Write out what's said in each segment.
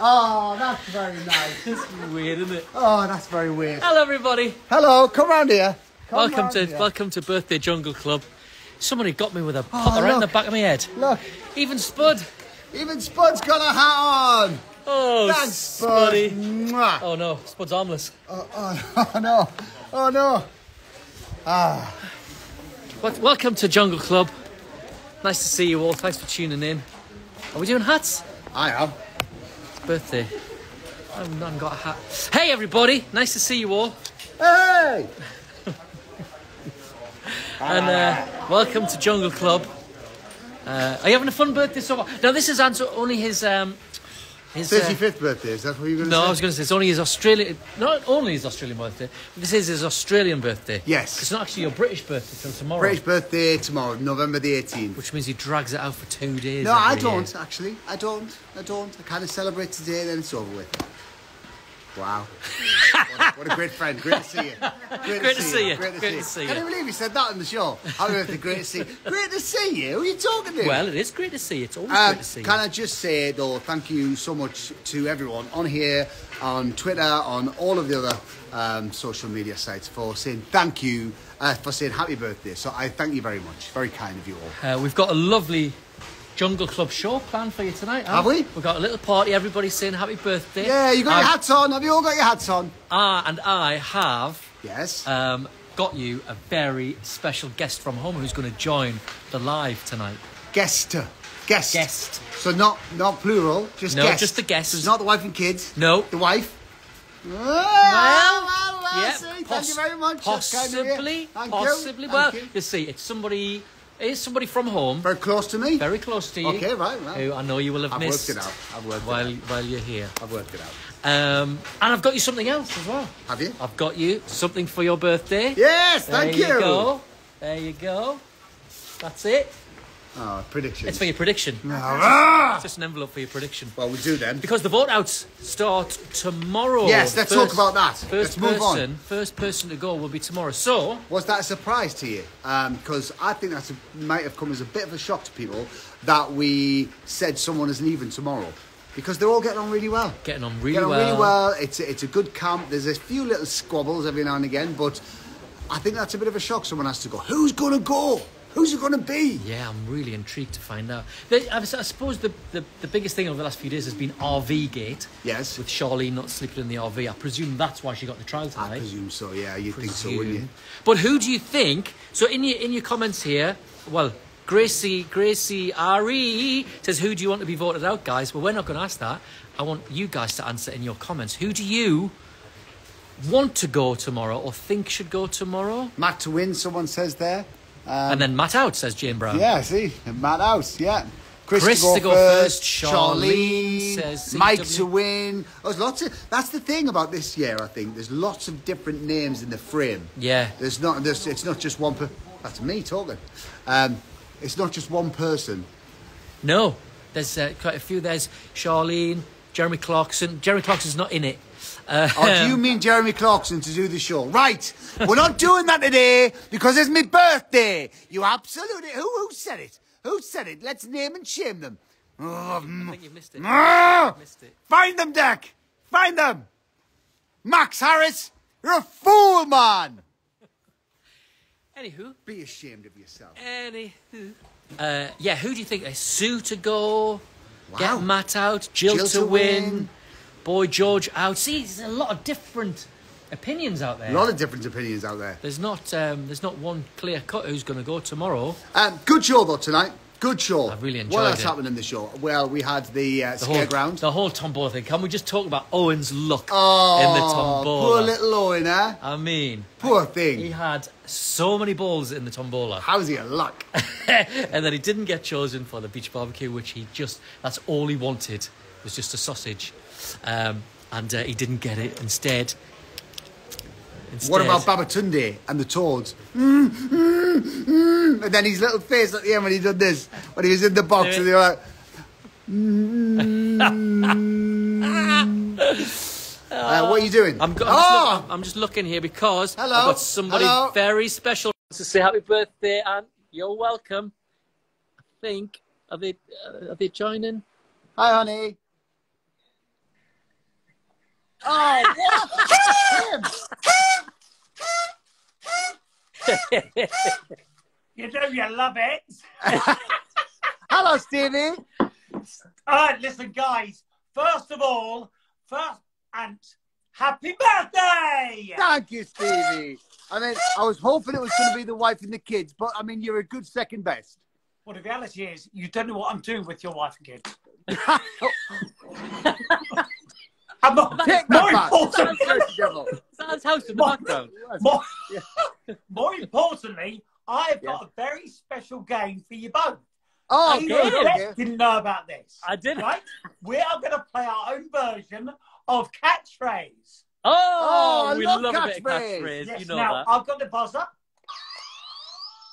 oh, that's very nice. It's weird, isn't it? Oh, that's very weird. Hello, everybody. Hello, come round here. Come welcome round to here. welcome to Birthday Jungle Club. Somebody got me with a oh, pot right in the back of my head. Look, Even Spud. even Spud's got a hat on. Oh, Thanks, Spud. Spuddy. Mwah. Oh no, Spud's armless. Oh, oh, oh, no. Oh, no. Ah. But welcome to Jungle Club. Nice to see you all. Thanks for tuning in. Are we doing hats? I am. Birthday. I haven't I haven't got a hat. Hey, everybody. Nice to see you all. Hey! And uh, welcome to Jungle Club. Uh, are you having a fun birthday so far? Now, this is Anto, only his. Um, his uh, 35th birthday, is that what you're going to no, say? No, I was going to say it's only his Australian. Not only his Australian birthday, but this is his Australian birthday. Yes. It's not actually your British birthday till tomorrow. British birthday tomorrow, November the 18th. Which means he drags it out for two days. No, I don't actually. I don't. I don't. I kind of celebrate today, then it's over with. Wow. what, a, what a great friend. Great to see you. Great, Great to see you. Great to Great see to you. see Can you. you believe you said that on the show? Happy birthday, great to see you. Great to see you. Who are you talking to? Well, it is great to see you. It's always Um, great to see you. can I just say though, thank you so much to everyone on here, on Twitter, on all of the other um, social media sites for saying thank you, uh, for saying happy birthday. So I thank you very much. Very kind of you all. Uh, we've got a lovely Jungle Club show planned for you tonight. Have we? We've got a little party. Everybody's saying happy birthday. Yeah, you got your I've- hats on. Have you all got your hats on? Ah, and I have Yes. um, got you a very special guest from home who's going to join the live tonight. Guest. Guest. Guest. So not not plural, just No, guest. just the guest. So it's not the wife and kids. No. The wife. Well, Well, well, well, yeah, see, thank you very much. That's kind of. Possibly, Thank possibly. You. Well, you. you see, it's somebody. Is somebody from home, very close to me. very close to you. Okay, right, right. Who I know you will have missed. I've worked it out. I've worked while it out. while you're here. I've worked it out. Um, and I've got you something else as well. Have you? I've got you something for your birthday. Yes, There thank you There you. go. There you go. That's it. Oh, predictions. It's for your prediction. Ah! It's just an envelope for your prediction. Well, we do then. Because the vote outs start tomorrow. Yes, let's First- talk about that. First Let's move on. person, first person to go will be tomorrow. So Was that a surprise to you? Because I think that might have come as a bit of a shock to people that we said someone is leaving tomorrow. Because they're all getting on really well. getting on really Getting on well. really well. It's a, it's a good camp. There's a few little squabbles every now and again, but I think that's a bit of a shock. Someone has to go. Who's going to go? Who's it going to be? Yeah, I'm really intrigued to find out. I, I suppose the, the, the biggest thing over the last few days has been RV Gate. Yes. With Charlene not sleeping in the RV. I presume that's why she got the trial tonight. I presume so. Yeah, you'd think so, wouldn't you? But who do you think? So in your in your comments here, well, Gracie Gracie Re says, "Who do you want to be voted out, guys?" Well, we're not going to ask that. I want you guys to answer in your comments. Who do you want to go tomorrow or think should go tomorrow? Matt to win, someone says there. Um, and then Matt out, says Jane Brown. Yeah, see, Matt out, yeah. Chris, Chris to go, to go first, first, Charlene Charlene, says Mike to win. There's lots of. That's the thing about this year. I think there's lots of different names in the frame. Yeah. There's not. There's. It's not just one. Per, that's me talking. Um, it's not just one person. No, there's uh, quite a few. There's Charlene, Jeremy Clarkson. Jeremy Clarkson's not in it. Uh, Or do you mean Jeremy Clarkson to do the show? Right. We're not doing that today because it's my birthday. You absolutely. Who who said it? Who said it? Let's name and shame them. Oh, I think you've missed it. You've missed it. Find them, Dec! Find them! Max Harris, you're a fool, man! Anywho, Be ashamed of yourself. anywho. Uh, yeah, who do you think? Sue to go, Wow. get Matt out, Jill, Jill to, to win, win. Boy George out. See, there's a lot of different opinions out there. A lot of different opinions out there. There's not um, there's not one clear cut who's going to go tomorrow. Um, good show, though, tonight. Good show. I really enjoyed What else it. happened in the show? Well, we had the, uh, The whole, scareground. the whole tombola thing. Can we just talk about Owen's luck oh, in the tombola? poor little Owen, eh? I mean, Poor thing. he had so many balls in the tombola. How's he a luck? and then he didn't get chosen for the beach barbecue, which he just, that's all he wanted, was just a sausage. Um, and uh, he didn't get it. Instead, Instead. What about Babatunde and the Toads? Mm, mm, mm. And then his little face at the end when he did this, when he was in the box, and they were like, uh, "What are you doing?" I'm, go- I'm, oh, just look- I'm just looking here because Hello. I've got somebody Hello. very special to say happy birthday, and you're welcome. I think are they uh, are they joining? hi, honey. Oh. You know you love it. Hello, Stevie. All right, listen, guys. First of all, first and happy birthday! Thank you, Stevie. I mean, I was hoping it was going to be the wife and the kids, but I mean, you're a good second best. Well, the reality is, you don't know what I'm doing with your wife and kids. I'm not. Take more, that important, Dirty. That's house in the What? background. more, more importantly, I've got a very special game for you both. Oh, Okay. good. You Okay. didn't know about this. I didn't. Right? We are going to play our own version of catchphrase. Oh, Oh, we love love, a bit of catchphrase. catchphrase. Yes, you know now, that. I've got the buzzer.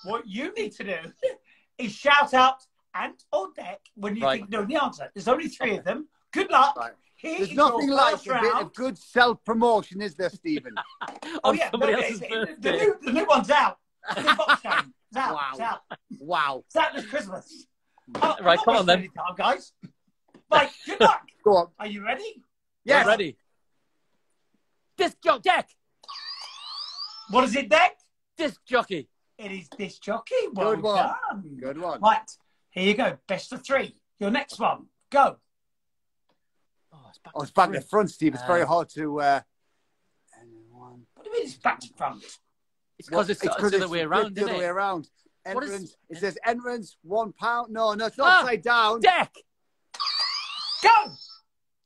What you need to do is shout out Ant or Dec when you Right. think you know the answer. There's only three of them. Good luck. Right. Here There's nothing like first a bit of good self promotion, is there, Stephen? Oh On yeah, somebody no, else's it's- it- the, new, the new one's out. The new. It's out. Wow. It's out. wow. It's out this Christmas. Oh, Right, come on then. Time, guys. Right, good luck. Go on. Are you ready? We're Yes. ready. Disc jockey. Dec. What is it, Dec? Disc jockey. It is this jockey. Well Good one. done. Good one. Right, here you go. Best of three. Your next one. Go. Oh, it's back Oh, it's back to front. front, Steve. It's very Uh, hard to. Uh, anyone. What do you mean it's back to front? It's because it's, it's, 'cause the other way around, The isn't other way around. What is- Entrance. It says entrance, one pound. No, no, it's Ah, upside down. Dec. Go!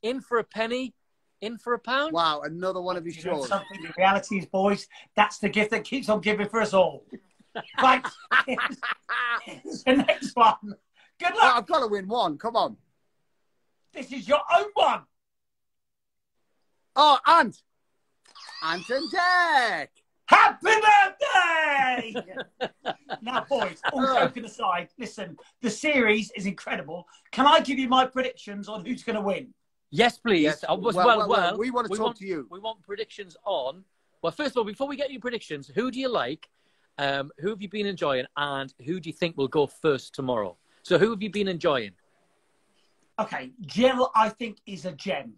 In for a penny. In for a pound. Wow, another one of his You shows. something, the reality is, boys, that's the gift that keeps on giving for us all. Right. Here's the next one. Good Oh, luck. I've got to win one. Come on. This is your own one. Oh, Ant. Ant and Dec. Happy birthday! now, boys, all joking aside, listen, the series is incredible. Can I give you my predictions on who's going to win? Yes, please. Yes. Uh, well, Well, well, well, well, we wanna talk want, to you. We want predictions on. Well, first of all, before we get your predictions, who do you like? Um, who have you been enjoying, and who do you think will go first tomorrow? So, who have you been enjoying? Okay, Jill, I think, is a gem.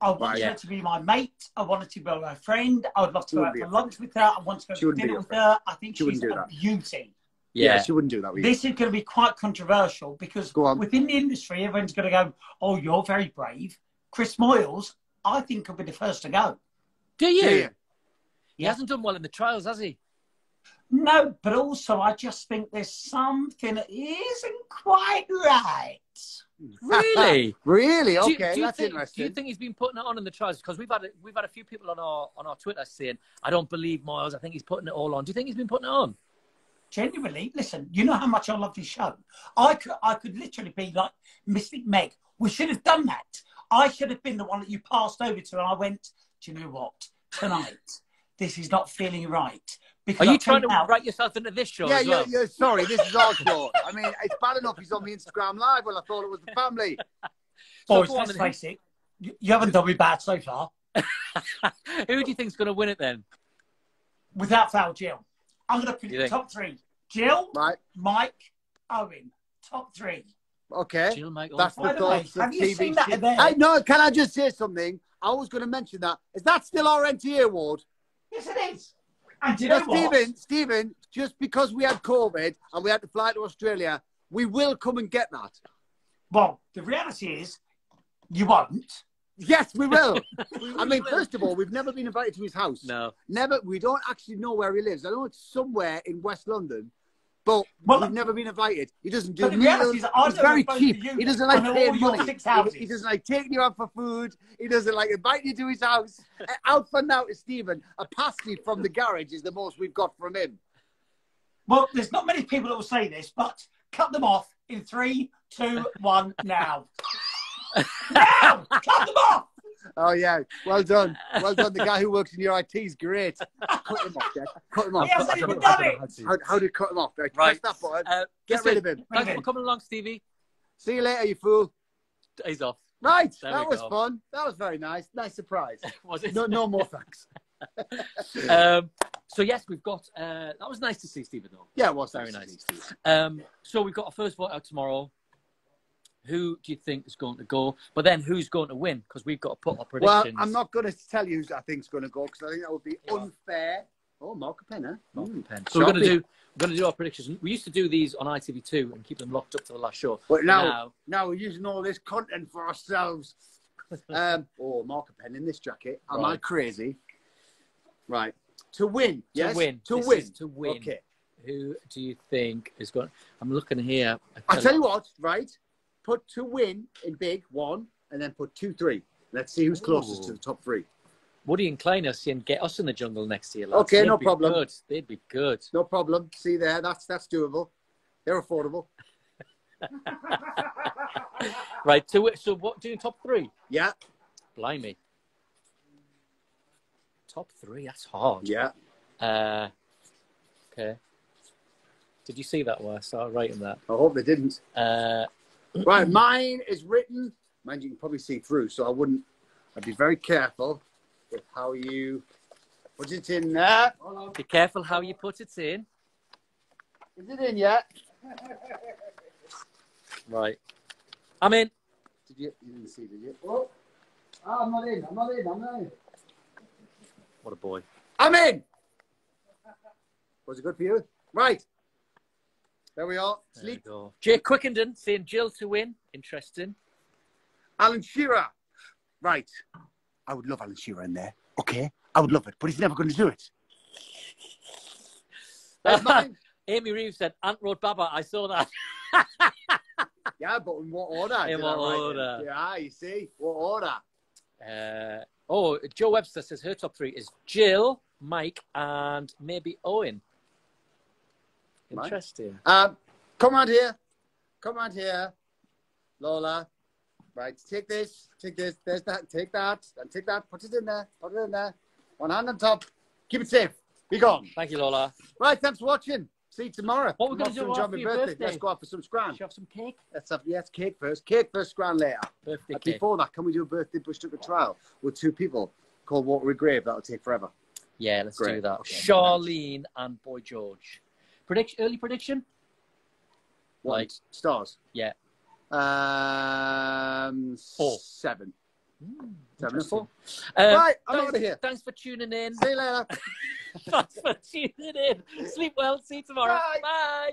I want Right. her Yeah. to be my mate. I want her to be my friend. I would love to She go out wouldn't for a lunch with her. I want to go She to wouldn't dinner with her. I think She she's do a that. beauty. Yeah, she wouldn't do that with you. This is going to be quite controversial because within the industry, everyone's going to go, "Oh, you're very brave." Chris Moyles, I think, will be the first to go. Do you? Yeah, yeah. He hasn't done well in the trials, has he? No, but also I just think there's something that isn't quite right. Really? Really? Do you- Okay, do you that's think, interesting. Do you think he's been putting it on in the trials? Because we've had a, we've had a few people on our on our Twitter saying, "I don't believe Moyles. I think he's putting it all on." Do you think he's been putting it on? Genuinely, listen, you know how much I love this show. I could, I could literally be like Mystic Meg. We should have done that. I should have been the one that you passed over to, and I went, do you know what? Tonight, this is not feeling right. Because Are you trying to now- write yourself into this show yeah, as yeah, well? yeah. Sorry, this is our show. I mean, it's bad enough he's on the Instagram live. Well, I thought it was the family. So Boys, let's then. face it, you, you haven't done me bad so far. Who do you think's going to win it then? Without foul, Jill. I'm going to pick You the top three. Jill, Right. Mike, Owen. Top three. Okay. Jill Michael. That's By the the way, thoughts of have you TV. seen that there? Hey, no, can I just say something? I was going to mention that. Is that still our NTA award? Yes, it is. And you know No, what? Stephen, Stephen, just because we had COVID and we had to fly to Australia, we will come and get that. Well, the reality is, you won't. Yes, we will. I mean, will. first of all, we've never been invited to his house. No. Never. We don't actually know where he lives. I know it's somewhere in West London, but Well, we've never been invited. He doesn't do But the reality is, He's very cheap. you He doesn't like paying money. six He, he doesn't like taking you out for food. He doesn't like inviting you to his house. Uh, out for now to Stephen. A pasty from the garage is the most we've got from him. Well, there's not many people that will say this, but cut them off in three, two, one, now. now! Cut them off! Oh yeah, well done, well done. The guy who works in your IT is great. Cut him off, Jack. Cut him off. He hasn't I don't I done don't know it. how to- How, how do you cut him off? Right, Right. press that button. Uh, Get listen, rid of him. Thanks for coming along, Stevie. See you later, you fool. He's off. Right, There that was go. fun. That was very nice. Nice surprise. Was it? No, no more thanks. Um, so yes, we've got. Uh, that was nice to see Stephen though. Yeah, it was Very nice. nice. Um, so we've got our first vote out tomorrow. Who do you think is going to go? But then who's going to win? Because we've got to put our predictions. Well. I'm not going to tell you who I think's going to go because I think that would be unfair. Oh, Mark a penner. Mm. Pen. So we're going to do. We're going to do our predictions. We used to do these on ITV2 and keep them locked up to the last show. But now, Now- now we're using all this content for ourselves. um, oh, mark a pen in this jacket. Am I crazy? Right. To win. Yes? win. To This win. to win. Okay. Who do you think is going? I'm looking here. I'll tell you what, right? Put to win in big, one, and then put two, three. Let's see who's closest Ooh. to the top three. Woody and Kleiny and get us in the jungle next year. Lads. Okay, They'd no problem. Good. They'd be good. No problem. See there, that's that's doable. They're affordable. Right. So, so what? Doing top three? Yeah, Blimey. Top three. That's hard. yeah. Uh, okay. Did you see that one? I saw writing that. I hope they didn't. Uh, Right, mine is written. Mind you can probably see through, so I wouldn't. I'd be very careful with how you put it in there. Be careful how you put it in. Is it in yet? Right. I'm in. Did you? You didn't see, did you? Oh, Ah, I'm not in. I'm not in. I'm not in. What a boy. I'm in. Was it good for you? Right. There we are. There Sleep. go. Jake Quickenden saying Jill to win. Interesting. Alan Shearer. Right. I would love Alan Shearer in there. Okay. I would love it, but he's never going to do it. That's. Amy Reeves said Ant Road Baba. I saw that. Yeah, but in what order? In what I it? order? Yeah, you see. What order? Uh, oh, Joe Webster says her top three is Jill, Mike, and maybe Owen. Right. Interesting. Um, come on here. Come on here. Lola. Right, take this. Take this. There's that. Take that. And take that. Put it in there. Put it in there. One hand on top. Keep it safe. Be gone. Thank you, Lola. Right, thanks for watching. See you tomorrow. What we're Come gonna do after your birthday? Let's go out for some scran. Should you have some cake? Let's have yes, cake first. Cake first, scran later. Birthday Uh, cake. Before that, can we do a birthday bush tucker trial with two people called Watery Grave? That'll take forever. Yeah, let's do Great. that. Okay. Charlene and Boy George. Prediction, early prediction? What? Like- stars. Yeah. Um, Four. seven. Hmm, Seven and four. Um, right, I'm thanks, out of here. Thanks for tuning in. See you later. thanks for tuning in. Sleep well. See you tomorrow. Bye. Bye.